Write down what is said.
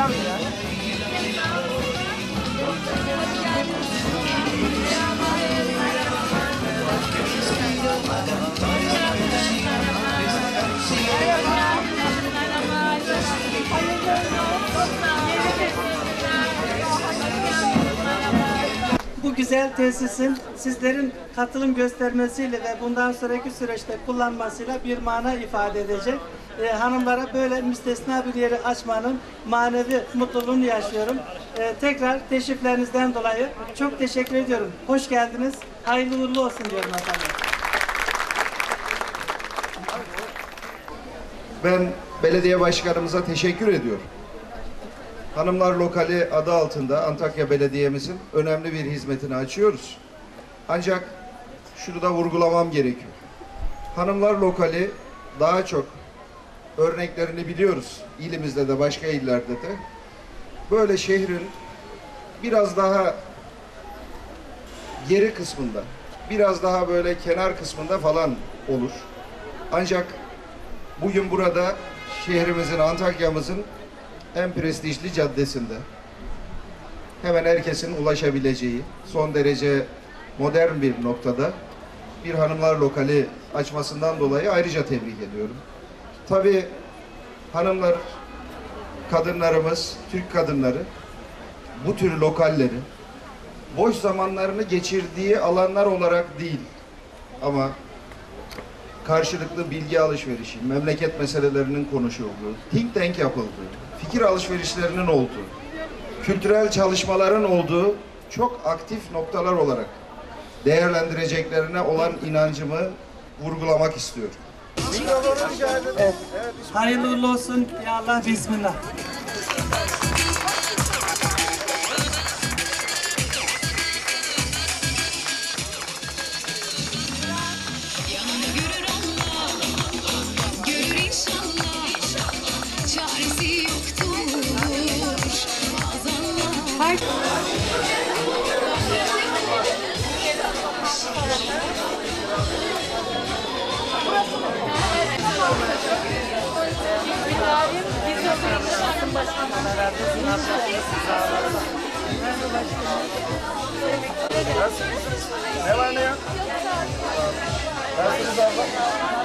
başlamıyor. Bu güzel tesisin sizlerin katılım göstermesiyle ve bundan sonraki süreçte kullanmasıyla bir mana ifade edecek. Ee, hanımlara böyle müstesna bir yeri açmanın manevi mutluluğunu yaşıyorum. Ee, tekrar teşriflerinizden dolayı çok teşekkür ediyorum. Hoş geldiniz. Hayırlı uğurlu olsun diyorum efendim. Ben belediye başkanımıza teşekkür ediyorum. Hanımlar Lokali adı altında Antakya Belediye'mizin önemli bir hizmetini açıyoruz. Ancak şunu da vurgulamam gerekiyor. Hanımlar Lokali daha çok örneklerini biliyoruz. İlimizde de başka illerde de. Böyle şehrin biraz daha geri kısmında, biraz daha böyle kenar kısmında falan olur. Ancak Bugün burada şehrimizin, Antakya'mızın en prestijli caddesinde. Hemen herkesin ulaşabileceği, son derece modern bir noktada bir hanımlar lokali açmasından dolayı ayrıca tebrik ediyorum. Tabii hanımlar, kadınlarımız, Türk kadınları bu tür lokalleri boş zamanlarını geçirdiği alanlar olarak değil ama karşılıklı bilgi alışverişi, memleket meselelerinin konuşulduğu, think tank yapıldığı, fikir alışverişlerinin olduğu, kültürel çalışmaların olduğu çok aktif noktalar olarak değerlendireceklerine olan inancımı vurgulamak istiyorum. Hayırlı uğurlu olsun. Ya Allah bismillah. Maazallah. Ne var ne yok? Nasılsınız abla?